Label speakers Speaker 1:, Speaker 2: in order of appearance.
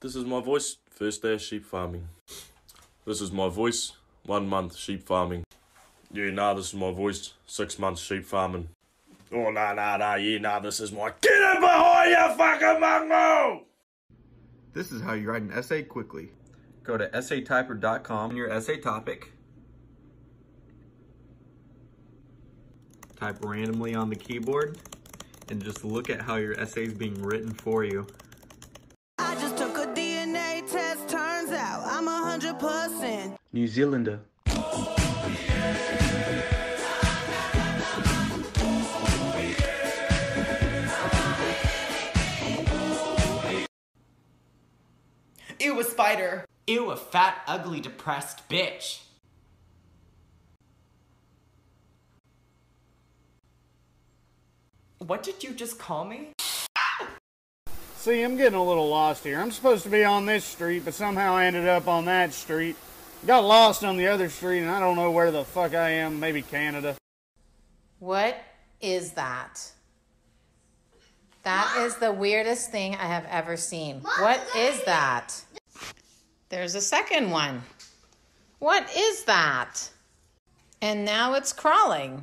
Speaker 1: This is my voice, first day of sheep farming. This is my voice, one month sheep farming. Yeah, nah, this is my voice, six months sheep farming. Oh, nah, nah, nah, yeah, nah, this is my. Get it behind you, fucking mongo!
Speaker 2: This is how you write an essay quickly. Go to essaytyper.com, your essay topic. Type randomly on the keyboard and just look at how your essay is being written for you.
Speaker 3: 100%.
Speaker 2: New Zealander.
Speaker 4: Ew, a spider.
Speaker 5: Ew, a fat, ugly, depressed bitch. What did you just call me?
Speaker 6: See, I'm getting a little lost here. I'm supposed to be on this street, but somehow I ended up on that street. Got lost on the other street, and I don't know where the fuck I am. Maybe Canada.
Speaker 7: What is that? That is the weirdest thing I have ever seen. What is that? There's a second one. What is that? And now it's crawling.